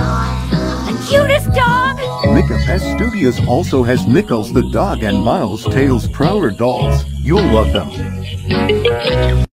The! Mika Studios also has Nichols the dog and Miles Tails Prowler dolls. You'll love them.